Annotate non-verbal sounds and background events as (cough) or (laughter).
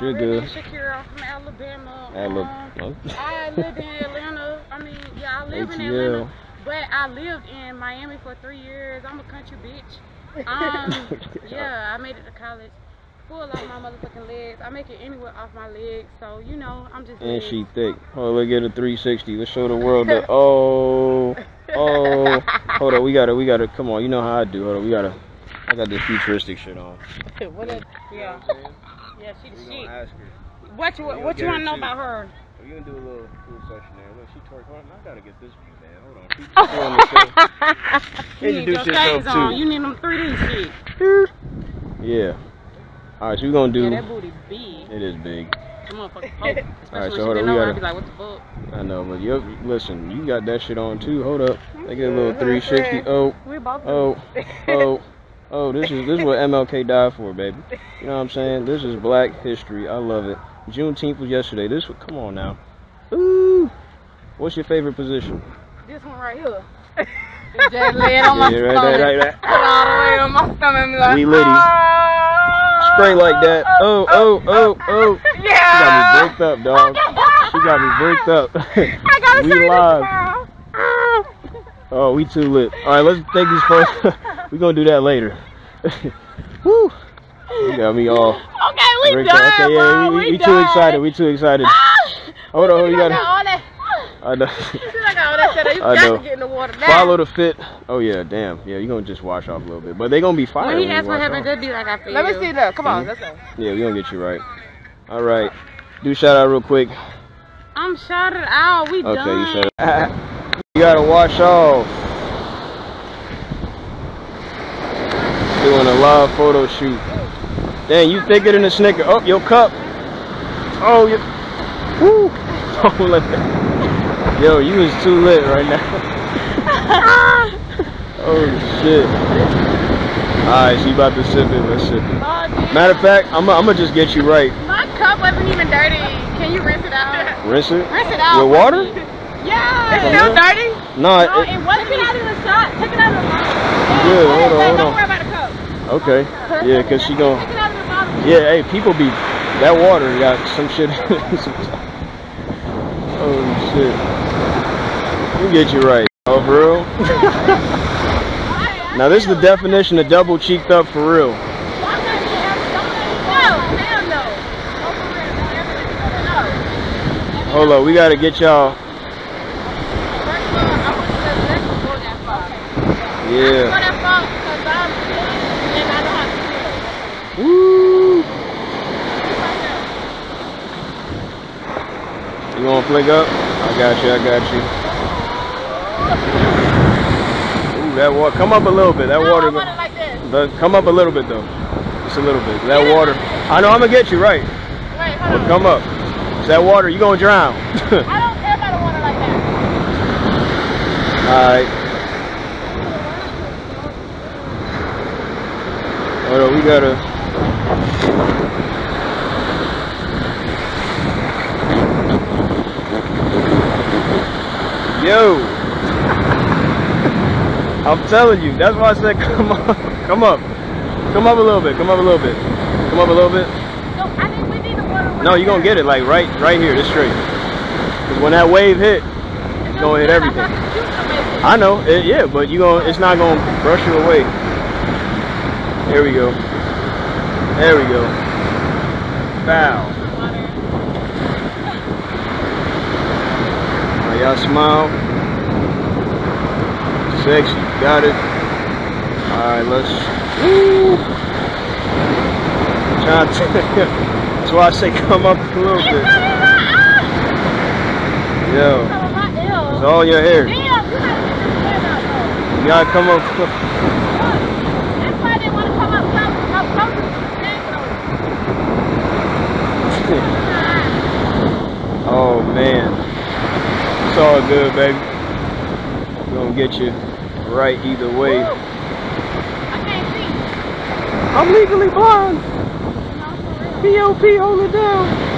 Shit good. Shakira from Alabama. Alabama. Um, I lived in Atlanta. I mean, yeah, I live in Atlanta, but I lived in Miami for three years. I'm a country bitch. (laughs) Um, yeah, I made it to college. Full off my motherfucking legs. I make it anywhere off my legs. So you know, I'm just. And she thick. Oh, let's get a 360. Let's show the (laughs) world that. Oh, oh. Hold on, we gotta, we gotta. Come on, you know how I do. Hold on, we gotta. I got this futuristic shit on. what is? Yeah, yeah, she the We shit. gonna ask her. What you we what you want to know about her? You gonna do a little cool section there. Look, she twerk. Hold on, I gotta get this view, man. Hold on. She, (laughs) she doing the show. You need your shades on. too. You need them 3D shit. Yeah. All right, so we gonna do. Yeah, that booty big. It is big. That motherfucker (laughs) poke. Especially Alright, so when hold she on. We gotta. be like, what the fuck? I know, but you listen. You got that shit on too. Hold up. They get a little 360. Oh, We both oh, oh, (laughs) oh. This is this is what MLK died for, baby. You know what I'm saying? This is Black History. I love it. Juneteenth was yesterday. This was. Come on now. Ooh. What's your favorite position? This one right here. Just lay it on my right stomach. there, right there. It all the way on my stomach like, We litty. Spray like that. Oh, oh, oh, oh. oh, oh. oh. She Yeah. got me bricked up, dog. She got me bricked up. (laughs) I gotta we say live. this. Oh, we too lit. All right, let's take these first. (laughs) we gonna do that later. (laughs) Woo! You got me all. Okay, we bricked done. Okay, yeah, we, we, we too excited. We too excited. Ah. Hold on, you I gotta. got all that. I know. (laughs) I all that I know. get in the water. Follow the fit. Oh yeah, damn. Yeah, you're gonna just wash off a little bit, but they gonna be fire. When he when you asked what wash happened, off. just be like, I feel Let me see that. Come on, Mhm. let's go. Yeah, we gonna get you right. All right. Do shout out real quick. I'm shouted out. We Okay, done. you shout out. (laughs) you gotta wash off. Doing a live photo shoot. Dang, you thicker than a snicker. Oh, your cup. Oh, you. Woo. (laughs) Oh, let that. Yo, you is too lit right now. (laughs) oh shit. Alright, she about to sip it. Let's sip it. Oh. Matter of fact, I'm gonna just get you right. My cup wasn't even dirty. Can you rinse it out? Rinse it. Rinse it out. With water? (laughs) Yeah. It's still dirty? No, No, it, it wasn't. Take it out of the shot. Take it out of the bottle. Good, hold on, hold Don't on. worry about the cup. Okay. Yeah, cause she of. Yeah, hey, people be that water got some shit. (laughs) oh shit. We get you right. Oh, real? (laughs) now this is the definition of double cheeked up for real. Hold up, we gotta get y'all. First Woo. Right. You wanna flick up? I got you. I got you. Ooh, that water. Come up a little bit. That No, water. Like. But come up a little bit though. Just a little bit. That water. I know I'm gonna get you right. Wait, hold But on. come up. It's that water. You gonna drown. (laughs) I don't care about the water like that. All right. Hold on. We gotta. Yo. I'm telling you. That's why I said (laughs) come on. Come up. Come up a little bit. Come up a little bit. Come up a little bit. No, I think we need the water. No, you're gonna get it like right right here, this straight. Cause when that wave hit, It's gonna hit everything. (laughs) I know, it, yeah, but you gonna it's not gonna brush you away. There we go. There we go. Bow. Now y'all smile. Sexy, got it. Alright, let's Woo! Trying to (laughs) That's why I say come up a little bit. Yo, it's all your hair. Damn, you gotta get this hair out though. You gotta come up. That's why they want to come up close, up close to the neck though. Oh man, it's all good, baby. Gonna get you right either way. I can't see. I'm legally blind. No. POP, hold it down.